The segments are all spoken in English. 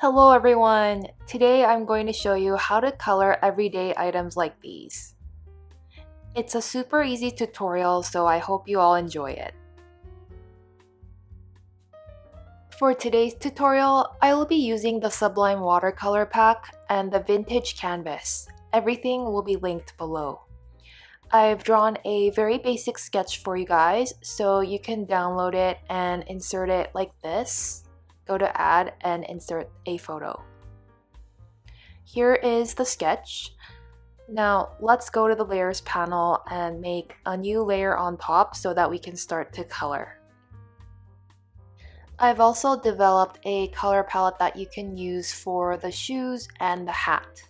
Hello everyone! Today I'm going to show you how to color everyday items like these. It's a super easy tutorial so I hope you all enjoy it. For today's tutorial, I will be using the Sublime Watercolor Pack and the Vintage Canvas. Everything will be linked below. I've drawn a very basic sketch for you guys so you can download it and insert it like this go to add and insert a photo. Here is the sketch. Now let's go to the layers panel and make a new layer on top so that we can start to color. I've also developed a color palette that you can use for the shoes and the hat.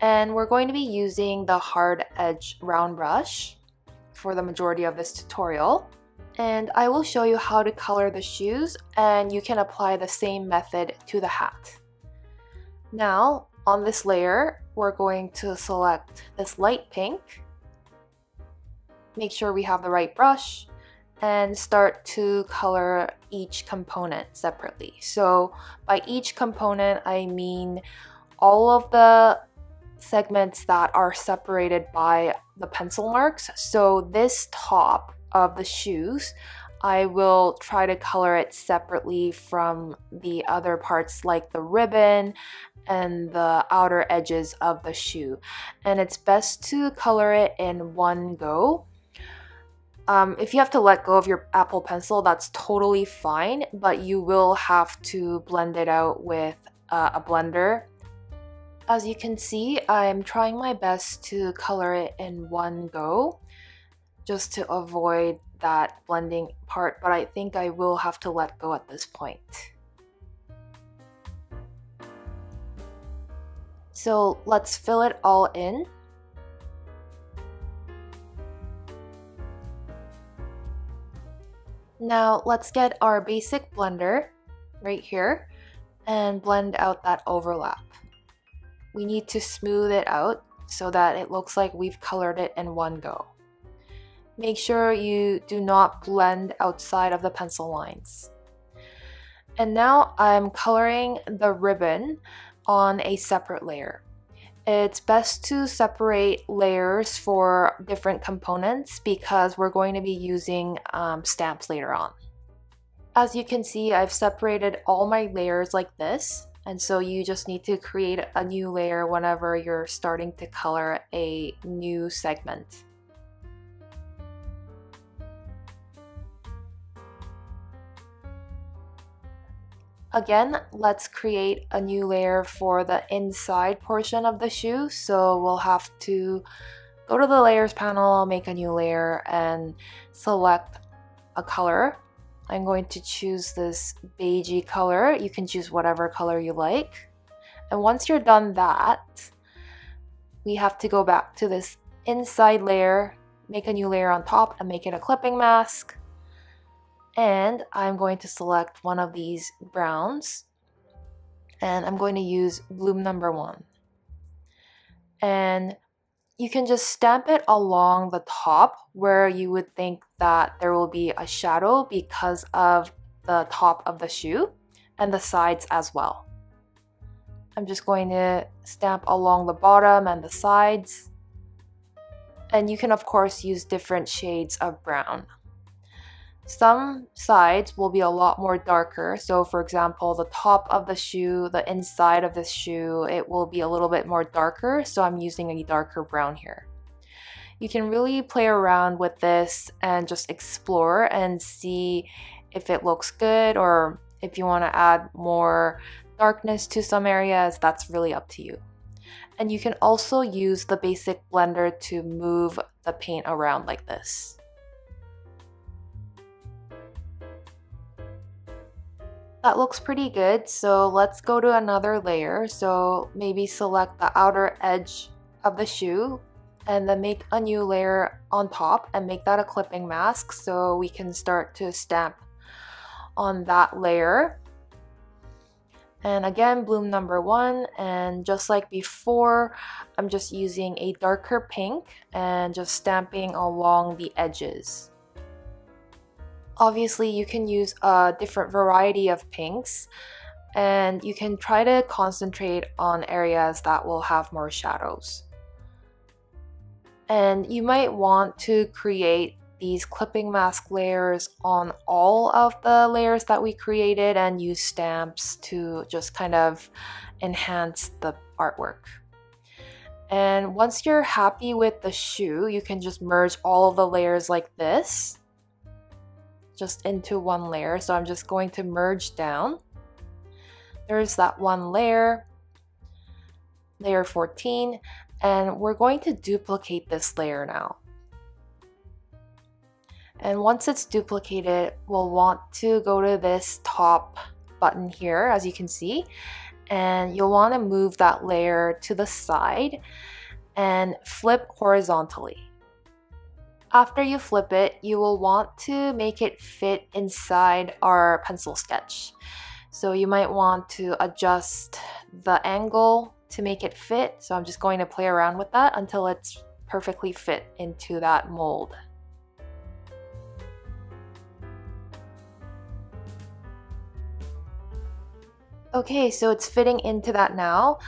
And we're going to be using the hard edge round brush for the majority of this tutorial and I will show you how to color the shoes and you can apply the same method to the hat. Now on this layer we're going to select this light pink, make sure we have the right brush and start to color each component separately. So by each component I mean all of the segments that are separated by the pencil marks. So this top of the shoes, I will try to color it separately from the other parts like the ribbon and the outer edges of the shoe. And it's best to color it in one go. Um, if you have to let go of your Apple Pencil, that's totally fine, but you will have to blend it out with uh, a blender. As you can see, I'm trying my best to color it in one go just to avoid that blending part, but I think I will have to let go at this point. So let's fill it all in. Now let's get our basic blender right here and blend out that overlap. We need to smooth it out so that it looks like we've colored it in one go. Make sure you do not blend outside of the pencil lines. And now I'm coloring the ribbon on a separate layer. It's best to separate layers for different components because we're going to be using um, stamps later on. As you can see, I've separated all my layers like this. And so you just need to create a new layer whenever you're starting to color a new segment. Again, let's create a new layer for the inside portion of the shoe. So we'll have to go to the layers panel, make a new layer and select a color. I'm going to choose this beigey color. You can choose whatever color you like. And once you're done that, we have to go back to this inside layer, make a new layer on top and make it a clipping mask and I'm going to select one of these browns and I'm going to use bloom number one and you can just stamp it along the top where you would think that there will be a shadow because of the top of the shoe and the sides as well. I'm just going to stamp along the bottom and the sides and you can of course use different shades of brown. Some sides will be a lot more darker. So for example, the top of the shoe, the inside of this shoe, it will be a little bit more darker. So I'm using a darker brown here. You can really play around with this and just explore and see if it looks good or if you want to add more darkness to some areas, that's really up to you. And you can also use the basic blender to move the paint around like this. That looks pretty good, so let's go to another layer. So maybe select the outer edge of the shoe and then make a new layer on top and make that a clipping mask so we can start to stamp on that layer. And again, bloom number one, and just like before, I'm just using a darker pink and just stamping along the edges. Obviously, you can use a different variety of pinks. and you can try to concentrate on areas that will have more shadows. And you might want to create these clipping mask layers on all of the layers that we created and use stamps to just kind of enhance the artwork. And once you're happy with the shoe, you can just merge all of the layers like this, just into one layer. So I'm just going to merge down. There's that one layer, layer 14, and we're going to duplicate this layer now. And once it's duplicated, we'll want to go to this top button here, as you can see, and you'll want to move that layer to the side and flip horizontally. After you flip it, you will want to make it fit inside our pencil sketch. So you might want to adjust the angle to make it fit. So I'm just going to play around with that until it's perfectly fit into that mold. Okay, so it's fitting into that now.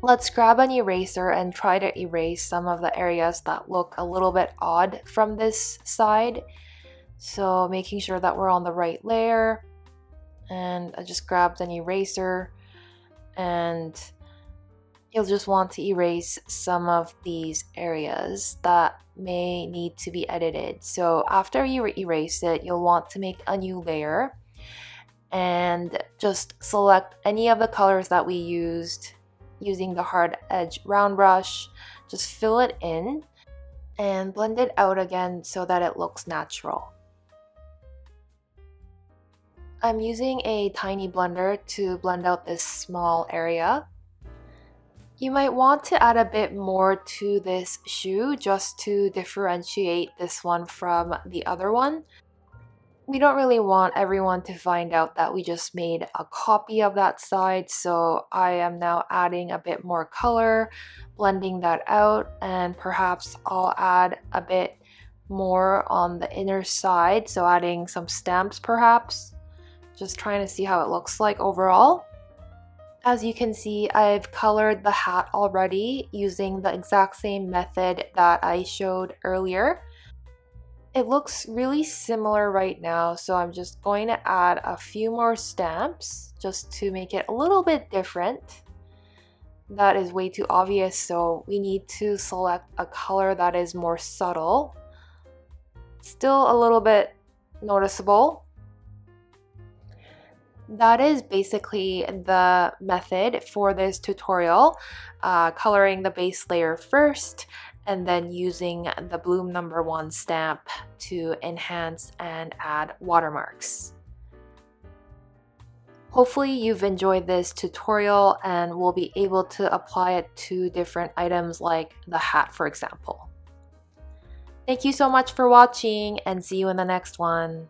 Let's grab an eraser and try to erase some of the areas that look a little bit odd from this side. So making sure that we're on the right layer. And I just grabbed an eraser and you'll just want to erase some of these areas that may need to be edited. So after you erase it, you'll want to make a new layer and just select any of the colors that we used using the hard edge round brush. Just fill it in and blend it out again so that it looks natural. I'm using a tiny blender to blend out this small area. You might want to add a bit more to this shoe just to differentiate this one from the other one we don't really want everyone to find out that we just made a copy of that side so I am now adding a bit more color blending that out and perhaps I'll add a bit more on the inner side so adding some stamps perhaps. Just trying to see how it looks like overall. As you can see I've colored the hat already using the exact same method that I showed earlier it looks really similar right now, so I'm just going to add a few more stamps just to make it a little bit different. That is way too obvious, so we need to select a color that is more subtle. Still a little bit noticeable. That is basically the method for this tutorial, uh, coloring the base layer first and then using the Bloom number one stamp to enhance and add watermarks. Hopefully you've enjoyed this tutorial and will be able to apply it to different items like the hat for example. Thank you so much for watching and see you in the next one.